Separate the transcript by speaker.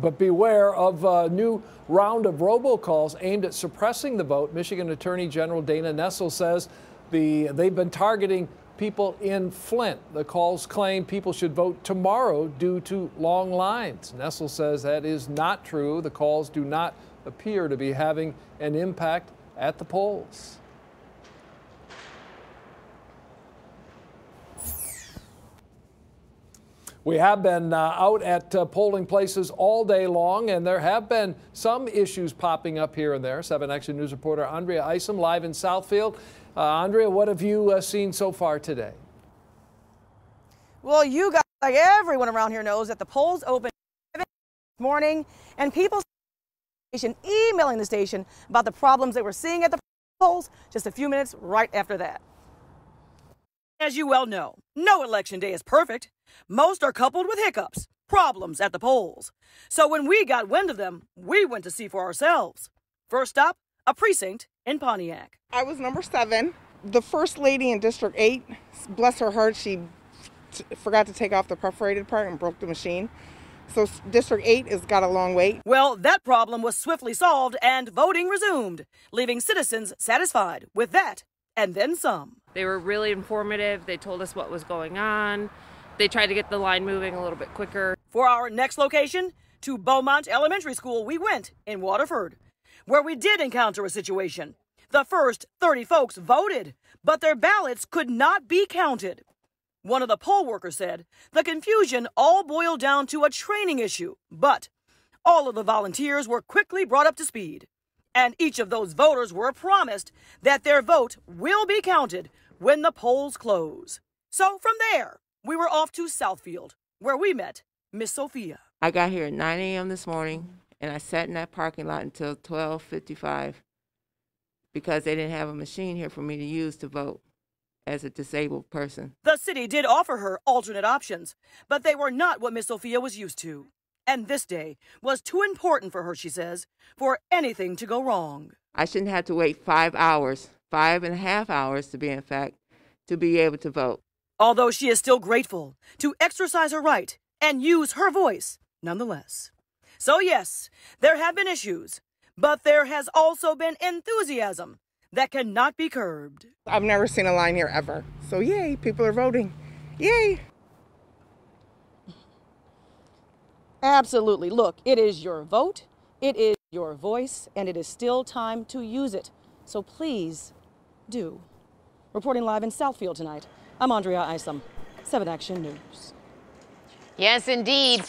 Speaker 1: But beware of a new round of robocalls aimed at suppressing the vote. Michigan Attorney General Dana Nessel says the, they've been targeting people in Flint. The calls claim people should vote tomorrow due to long lines. Nessel says that is not true. The calls do not appear to be having an impact at the polls. We have been uh, out at uh, polling places all day long, and there have been some issues popping up here and there. 7 Action News reporter Andrea Isom live in Southfield. Uh, Andrea, what have you uh, seen so far today?
Speaker 2: Well, you guys, like everyone around here knows that the polls open this morning, and people emailing the station about the problems they were seeing at the polls just a few minutes right after that. As you well know, no election day is perfect. Most are coupled with hiccups, problems at the polls. So when we got wind of them, we went to see for ourselves. First stop, a precinct in Pontiac.
Speaker 3: I was number seven. The first lady in District 8, bless her heart, she forgot to take off the perforated part and broke the machine. So District 8 has got a long wait.
Speaker 2: Well, that problem was swiftly solved and voting resumed, leaving citizens satisfied with that and then some.
Speaker 4: They were really informative. They told us what was going on. They tried to get the line moving a little bit quicker.
Speaker 2: For our next location, to Beaumont Elementary School, we went in Waterford, where we did encounter a situation. The first 30 folks voted, but their ballots could not be counted. One of the poll workers said the confusion all boiled down to a training issue, but all of the volunteers were quickly brought up to speed and each of those voters were promised that their vote will be counted when the polls close. So from there, we were off to Southfield, where we met Miss Sophia.
Speaker 5: I got here at 9 a.m. this morning, and I sat in that parking lot until 12:55 because they didn't have a machine here for me to use to vote as a disabled person.
Speaker 2: The city did offer her alternate options, but they were not what Miss Sophia was used to. And this day was too important for her, she says, for anything to go wrong.
Speaker 5: I shouldn't have to wait five hours, five and a half hours to be in fact, to be able to vote.
Speaker 2: Although she is still grateful to exercise her right and use her voice nonetheless. So, yes, there have been issues, but there has also been enthusiasm that cannot be curbed.
Speaker 3: I've never seen a line here ever. So, yay, people are voting. Yay.
Speaker 2: Absolutely. Look, it is your vote, it is your voice, and it is still time to use it. So please do. Reporting live in Southfield tonight, I'm Andrea Isom, 7 Action News.
Speaker 6: Yes, indeed.